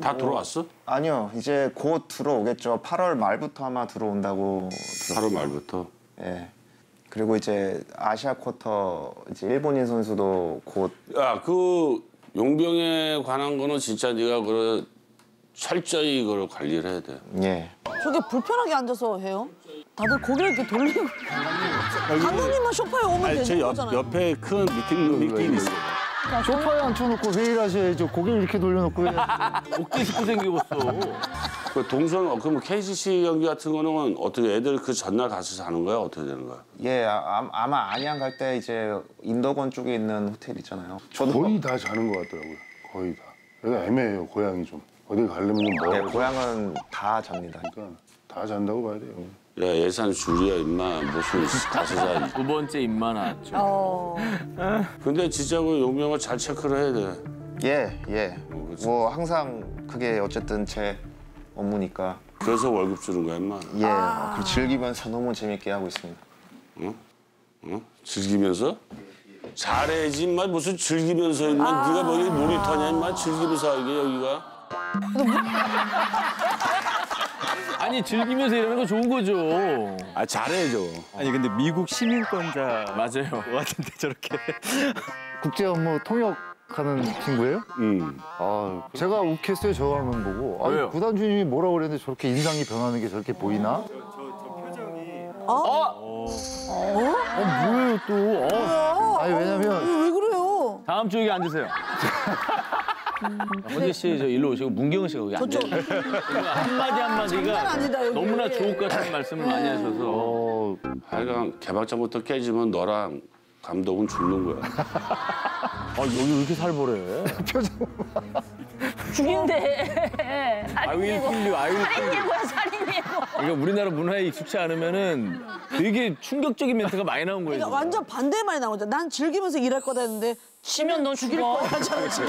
다 들어왔어? 아니요, 이제 곧 들어오겠죠. 8월 말부터 아마 들어온다고. 8월 말부터. 예. 그리고 이제 아시아 쿼터 이제 일본인 선수도 곧 야, 그 용병에 관한 거는 진짜 네가 그 철저히 이걸 관리를 해야 돼. 예. 저게 불편하게 앉아서 해요? 다들 고개를 이렇게 돌리고 감독님만 소파에 오면 아니, 되는 옆, 거잖아요. 옆에 큰 미팅 룸이 있어. 소파에 앉혀놓고 회의를 하셔야죠. 고개를 이렇게 돌려놓고. 어깨 짚고 생기겠어. 그 동선, 어, 그럼 KCC 경기 같은 거는 어떻게 애들 그 전날 가서 자는 거야? 어떻게 되는 거야? 예, 아, 아마 안양 갈 때 이제 인덕원 쪽에 있는 호텔 있잖아요. 저도 거의 다 자는 것 같더라고요. 거의 다. 여기가 애매해요, 고향이 좀. 어디 가려면 좀 네, 멀어. 고향은 다 잡니다. 그러니까 다 잔다고 봐야 돼요. 야, 예산 줄이야, 임마. 무슨 자. 두 번째 입만 나왔죠. 어. 근데 진짜 그 용병을 잘 체크를 해야 돼. 예, 예. 그치. 뭐 항상 그게 어쨌든 제 업무니까 그래서 월급 주는 거야, 임마. 예, 그 즐기면서 너무 재밌게 하고 있습니다. 어? 즐기면서? 잘해야지, 임마. 무슨 즐기면서, 임마. 네가 뭐 여기 놀이터냐, 임마. 즐기면서 하게, 여기가. 아니 즐기면서 이러는 거 좋은 거죠. 아, 잘해야죠. 아니 근데 미국 시민권자 맞아요. 것 같은데 저렇게 국제 업무 통역 하는 친구예요? 음. 아, 제가 욱했어요, 저 화면 보고. 아, 왜요? 구단주님이 뭐라고 그랬는데 저렇게 인상이 변하는 게 저렇게 보이나? 어? 어, 뭐예요, 또? 어. 아니, 왜냐면 왜 그래요? 다음 주 여기 앉으세요. 허재 씨, 저 일로 오시고 문경은 씨가 여기. 이거 한마디 한마디가 아니다. 너무나 주옥 같은 말씀을 많이 하셔서. 어, 하여간 개막전부터 깨지면 너랑 감독은 죽는 거야. 아, 여기 왜 이렇게 살벌해? 죽인데. 아윌 살인이고. 필류, 아윌 필류. 살인이고요, 살인이고. 그러니까 우리나라 문화에 익숙치 않으면은 되게 충격적인 멘트가 많이 나온 거예요. 그러니까 완전 반대 말이 나오죠. 난 즐기면서 일할 거다 했는데 치면 너 죽일. 거야. 그렇지.